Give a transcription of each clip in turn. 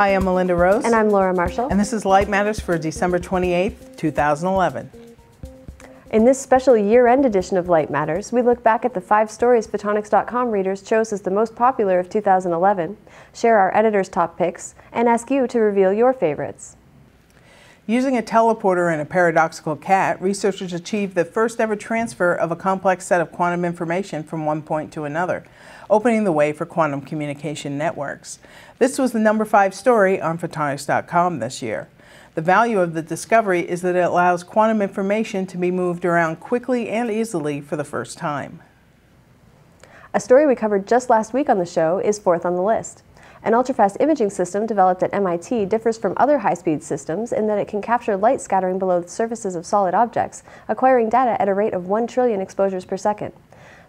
Hi, I'm Melinda Rose. And I'm Laura Marshall. And this is Light Matters for December 28th, 2011. In this special year-end edition of Light Matters, we look back at the five stories Photonics.com readers chose as the most popular of 2011, share our editor's top picks, and ask you to reveal your favorites. Using a teleporter and a paradoxical cat, researchers achieved the first ever transfer of a complex set of quantum information from one point to another, opening the way for quantum communication networks. This was the number five story on Photonics.com this year. The value of the discovery is that it allows quantum information to be moved around quickly and easily for the first time. A story we covered just last week on the show is fourth on the list. An ultrafast imaging system developed at MIT differs from other high-speed systems in that it can capture light scattering below the surfaces of solid objects, acquiring data at a rate of 1 trillion exposures per second.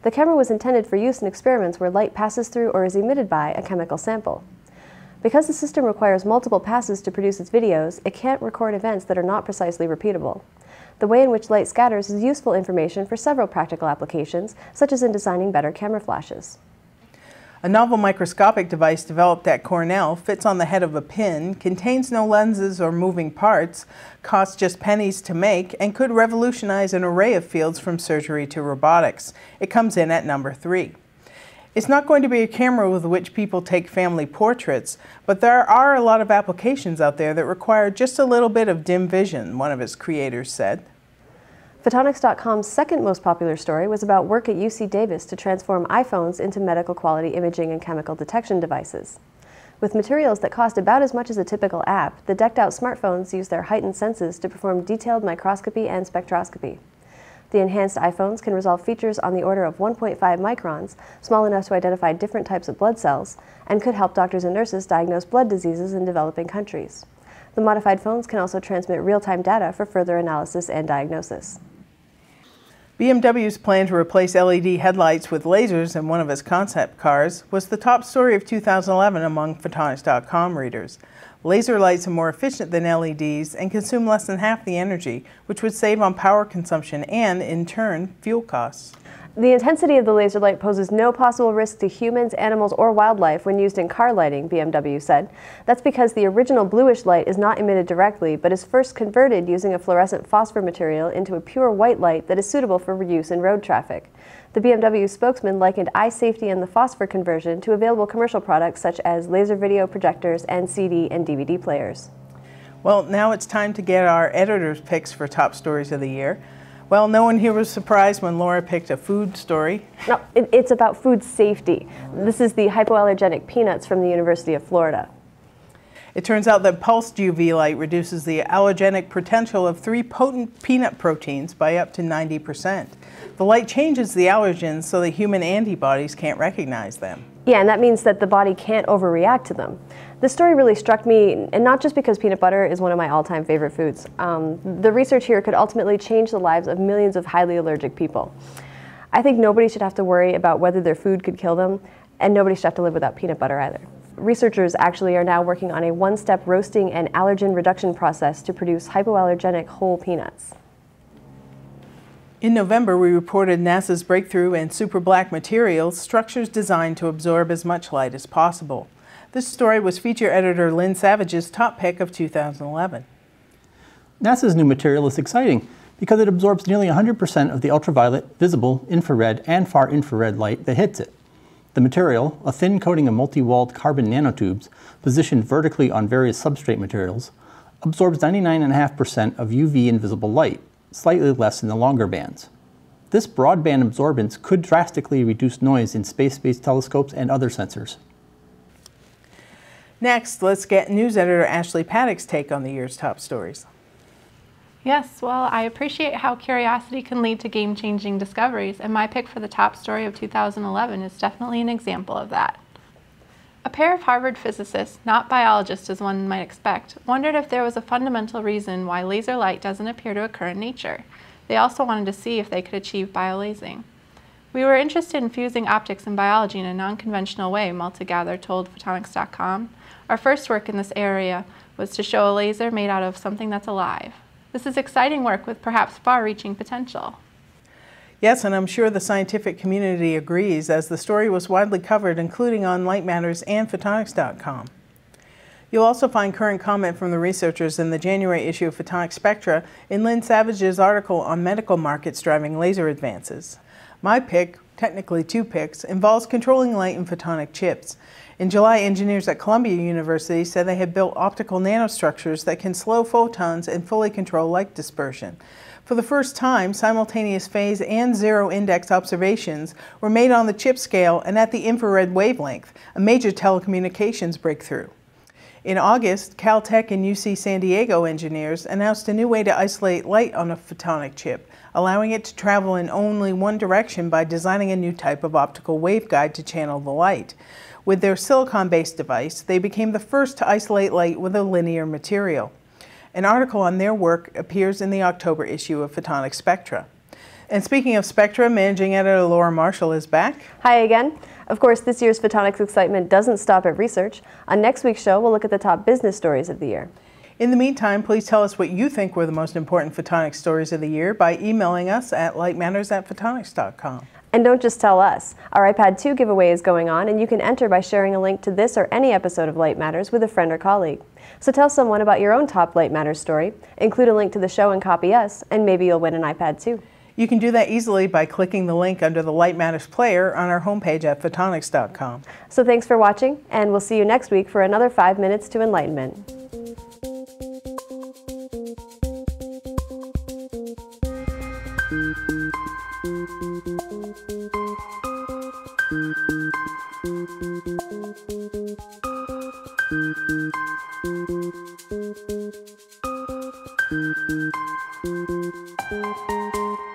The camera was intended for use in experiments where light passes through or is emitted by a chemical sample. Because the system requires multiple passes to produce its videos, it can't record events that are not precisely repeatable. The way in which light scatters is useful information for several practical applications, such as in designing better camera flashes. A novel microscopic device developed at Cornell fits on the head of a pin, contains no lenses or moving parts, costs just pennies to make, and could revolutionize an array of fields from surgery to robotics. It comes in at number three. It's not going to be a camera with which people take family portraits, but there are a lot of applications out there that require just a little bit of dim vision, one of its creators said. Photonics.com's second most popular story was about work at UC Davis to transform iPhones into medical quality imaging and chemical detection devices. With materials that cost about as much as a typical app, the decked out smartphones use their heightened senses to perform detailed microscopy and spectroscopy. The enhanced iPhones can resolve features on the order of 1.5 microns, small enough to identify different types of blood cells, and could help doctors and nurses diagnose blood diseases in developing countries. The modified phones can also transmit real-time data for further analysis and diagnosis. BMW's plan to replace LED headlights with lasers in one of its concept cars was the top story of 2011 among Photonics.com readers. Laser lights are more efficient than LEDs and consume less than half the energy, which would save on power consumption and, in turn, fuel costs. The intensity of the laser light poses no possible risk to humans, animals, or wildlife when used in car lighting, BMW said. That's because the original bluish light is not emitted directly, but is first converted using a fluorescent phosphor material into a pure white light that is suitable for use in road traffic. The BMW spokesman likened eye safety and the phosphor conversion to available commercial products such as laser video projectors and CD and DVD players. Well, now it's time to get our editor's picks for top stories of the year. Well, no one here was surprised when Laura picked a food story. No, it, it's about food safety. This is the hypoallergenic peanuts from the University of Florida. It turns out that pulsed UV light reduces the allergenic potential of three potent peanut proteins by up to 90%. The light changes the allergens so that human antibodies can't recognize them. Yeah, and that means that the body can't overreact to them. This story really struck me, and not just because peanut butter is one of my all-time favorite foods. Um, the research here could ultimately change the lives of millions of highly allergic people. I think nobody should have to worry about whether their food could kill them, and nobody should have to live without peanut butter either. Researchers actually are now working on a one-step roasting and allergen reduction process to produce hypoallergenic whole peanuts. In November, we reported NASA's breakthrough in super black materials, structures designed to absorb as much light as possible. This story was feature editor Lynn Savage's top pick of 2011. NASA's new material is exciting because it absorbs nearly 100% of the ultraviolet, visible, infrared, and far infrared light that hits it. The material, a thin coating of multi-walled carbon nanotubes positioned vertically on various substrate materials, absorbs 99.5% of UV invisible light, slightly less in the longer bands. This broadband absorbance could drastically reduce noise in space-based telescopes and other sensors. Next, let's get news editor Ashley Paddock's take on the year's top stories. Yes, well, I appreciate how curiosity can lead to game-changing discoveries, and my pick for the top story of 2011 is definitely an example of that. A pair of Harvard physicists, not biologists as one might expect, wondered if there was a fundamental reason why laser light doesn't appear to occur in nature. They also wanted to see if they could achieve biolasing. We were interested in fusing optics and biology in a non-conventional way, Malte Gather told Photonics.com. Our first work in this area was to show a laser made out of something that's alive. This is exciting work with perhaps far-reaching potential. Yes, and I'm sure the scientific community agrees as the story was widely covered, including on Light Matters and Photonics.com. You'll also find current comment from the researchers in the January issue of Photonics Spectra in Lynn Savage's article on medical markets driving laser advances. My pick, technically two picks, involves controlling light in photonic chips. In July, engineers at Columbia University said they had built optical nanostructures that can slow photons and fully control light dispersion. For the first time, simultaneous phase and zero index observations were made on the chip scale and at the infrared wavelength, a major telecommunications breakthrough. In August, Caltech and UC San Diego engineers announced a new way to isolate light on a photonic chip, allowing it to travel in only one direction by designing a new type of optical waveguide to channel the light. With their silicon-based device, they became the first to isolate light with a linear material. An article on their work appears in the October issue of Photonics Spectra. And speaking of Spectra, managing editor Laura Marshall is back. Hi again. Of course, this year's photonics excitement doesn't stop at research. On next week's show, we'll look at the top business stories of the year. In the meantime, please tell us what you think were the most important photonics stories of the year by emailing us at lightmatters at photonics.com. And don't just tell us. Our iPad 2 giveaway is going on, and you can enter by sharing a link to this or any episode of Light Matters with a friend or colleague. So tell someone about your own top Light Matters story, include a link to the show and copy us, and maybe you'll win an iPad 2. You can do that easily by clicking the link under the Light Matters player on our homepage at photonics.com. So thanks for watching, and we'll see you next week for another 5 Minutes to Enlightenment. Thank you.